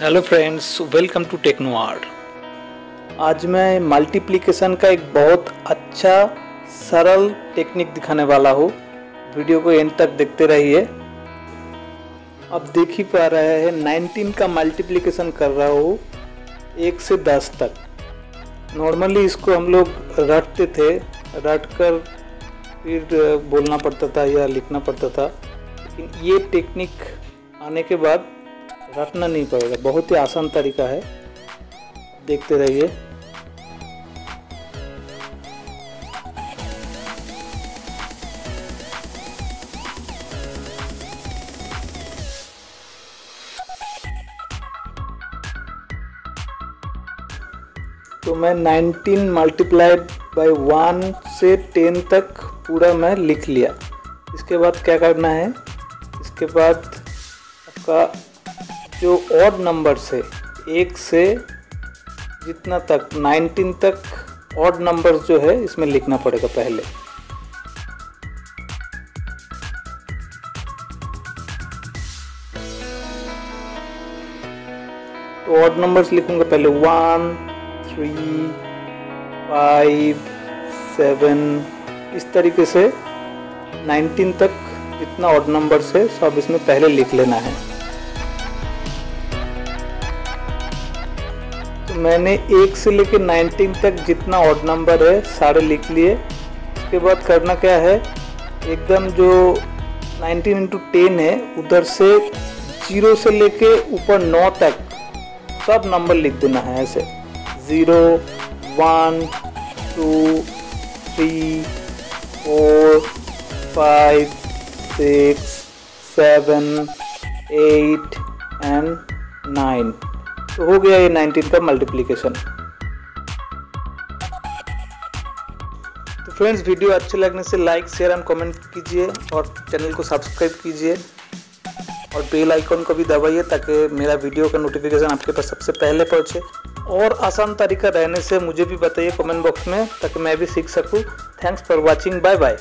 Hello friends welcome to Techno Art आज मैं multiplication का एक बहुत अच्छा सरल टेक्निक दिखाने वाला हूँ। वीडियो को एंड तक देखते रहिए। अब देख ही पा रहे हैं 19 का मल्टीप्लिकेशन कर रहा हूँ, एक से 10 तक। नॉर्मली इसको हम लोग रटते थे, रट कर फिर बोलना पड़ता था या लिखना पड़ता था। लेकिन ये टेक्निक आने के बाद रटना नहीं पड़ेगा। बहुत ही आसान तरीका है। देखते रहिए। तो मैं 19 मल्टीप्लाइड बाय 1 से 10 तक पूरा मैं लिख लिया। इसके बाद क्या करना है? इसके बाद आपका जो ऑड नंबर से एक से जितना तक 19 तक ऑड नंबर जो है, इसमें लिखना पड़ेगा पहले। तो ऑड नंबर्स लिखूँगा पहले वन थ्री फाइव सेवन इस तरीके से 19 तक जितना ऑड नंबर है, सब इसमें पहले लिख लेना है। मैंने एक से लेकर 19 तक जितना ऑड नंबर है, सारे लिख लिए। उसके बाद करना क्या है? एकदम जो 19 इंटू टेन है, उधर से ज़ीरो से लेके ऊपर नौ तक सब नंबर लिख देना है ऐसे। Zero one two three four five six seven eight and nine तो हो गया ये 19 का मल्टीप्लीकेशन तो फ्रेंड्स वीडियो अच्छे लगने से लाइक शेयर एंड कमेंट कीजिए और चैनल को सब्सक्राइब कीजिए। और बेल आइकॉन को भी दबाइए ताकि मेरा वीडियो का नोटिफिकेशन आपके पास सबसे पहले पहुँचे। और आसान तरीका रहने से मुझे भी बताइए कमेंट बॉक्स में ताकि मैं भी सीख सकूँ। Thanks for watching bye bye